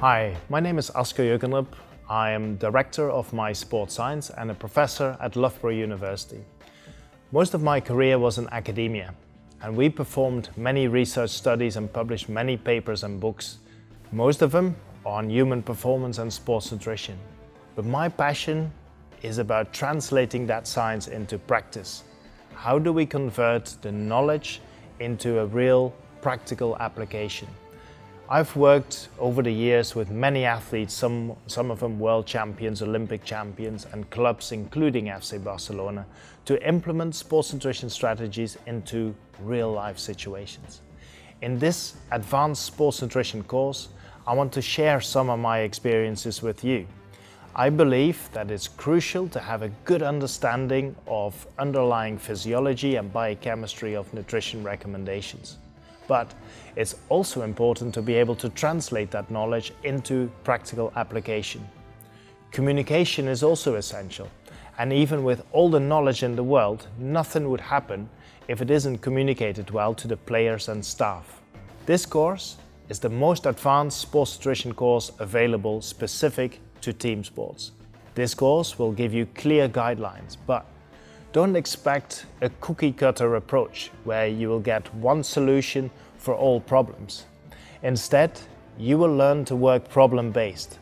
Hi, my name is Asker Jeukendrup. I am Director of My Sport Science and a professor at Loughborough University. Most of my career was in academia and we performed many research studies and published many papers and books, most of them on human performance and sports nutrition. But my passion is about translating that science into practice. How do we convert the knowledge into a real practical application? I've worked over the years with many athletes, some, some of them world champions, Olympic champions and clubs including FC Barcelona to implement sports nutrition strategies into real life situations. In this advanced sports nutrition course, I want to share some of my experiences with you. I believe that it's crucial to have a good understanding of underlying physiology and biochemistry of nutrition recommendations. But it's also important to be able to translate that knowledge into practical application. Communication is also essential. And even with all the knowledge in the world, nothing would happen if it isn't communicated well to the players and staff. This course is the most advanced sports nutrition course available specific to team sports. This course will give you clear guidelines, but don't expect a cookie cutter approach where you will get one solution for all problems. Instead, you will learn to work problem based.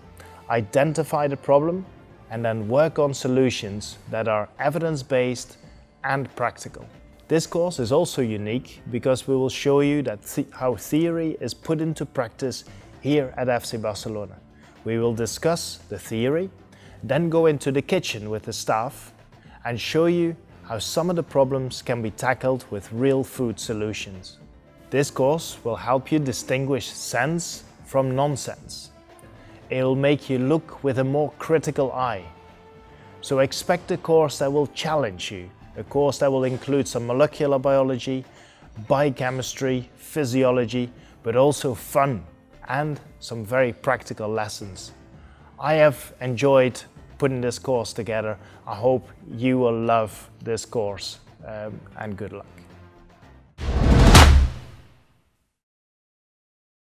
Identify the problem and then work on solutions that are evidence based and practical. This course is also unique because we will show you that th how theory is put into practice here at FC Barcelona. We will discuss the theory, then go into the kitchen with the staff and show you how some of the problems can be tackled with real food solutions. This course will help you distinguish sense from nonsense. It'll make you look with a more critical eye. So expect a course that will challenge you, a course that will include some molecular biology, biochemistry, physiology, but also fun and some very practical lessons. I have enjoyed putting this course together. I hope you will love this course um, and good luck.